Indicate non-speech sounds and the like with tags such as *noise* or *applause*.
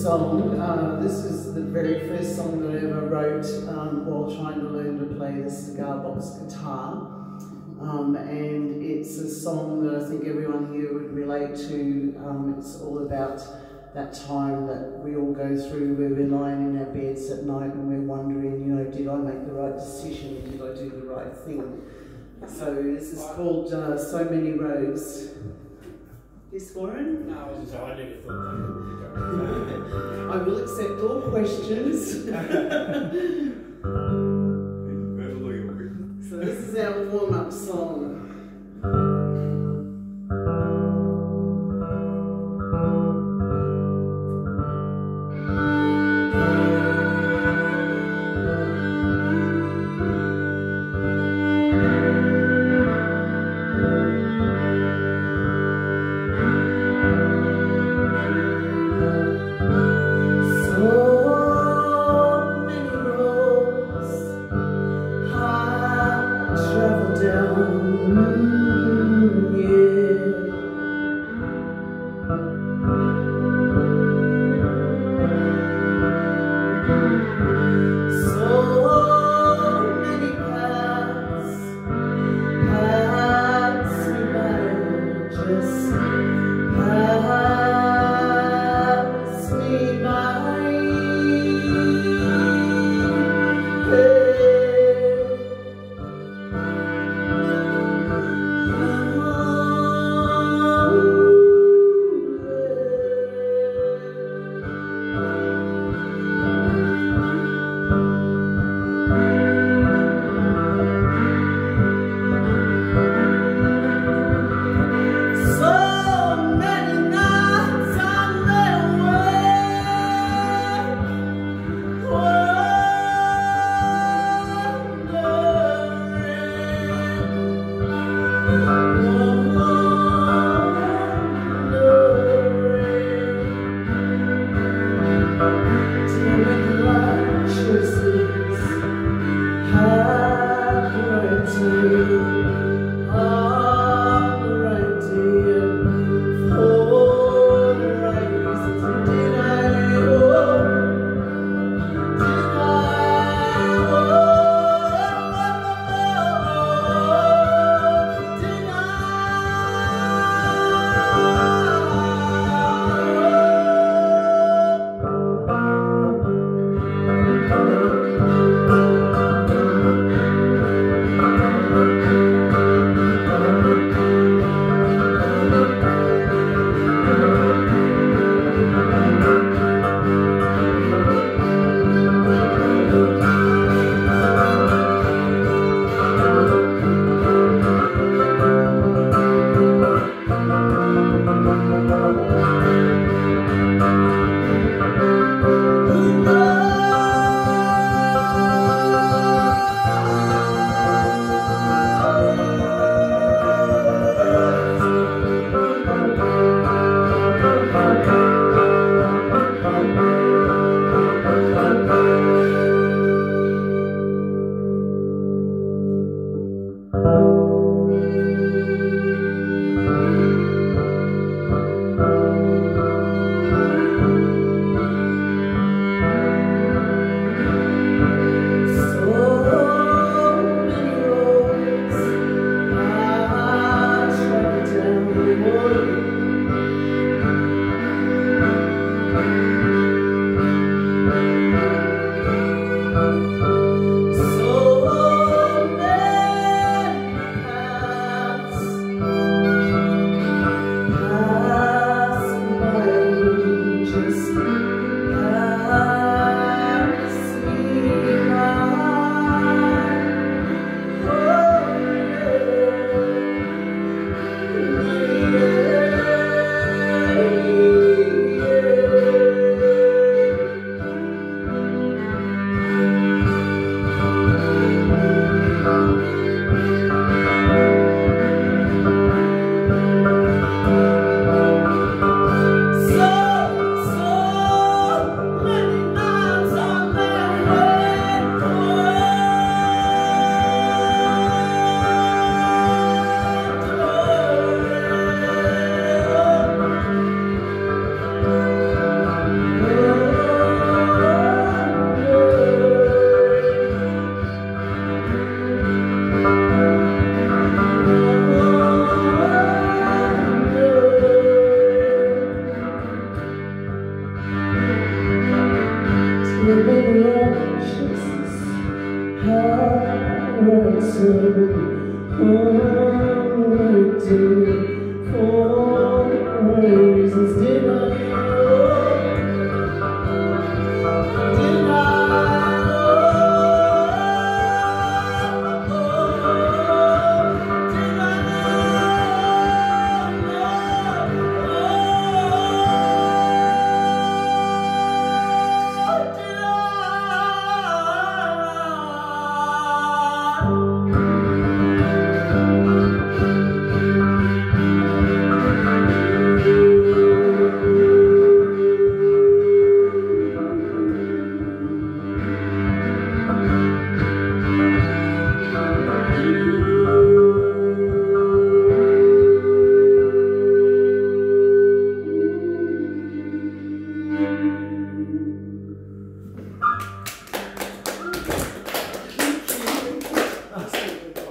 song. Uh, this is the very first song that I ever wrote um, while trying to learn to play the cigar box guitar. Um, and it's a song that I think everyone here would relate to. Um, it's all about that time that we all go through where we're lying in our beds at night and we're wondering, you know, did I make the right decision? Did I do the right thing? So this is called uh, So Many Roads. Yes, Warren? No, I was just, I never thought *laughs* I will accept all questions. *laughs* 我。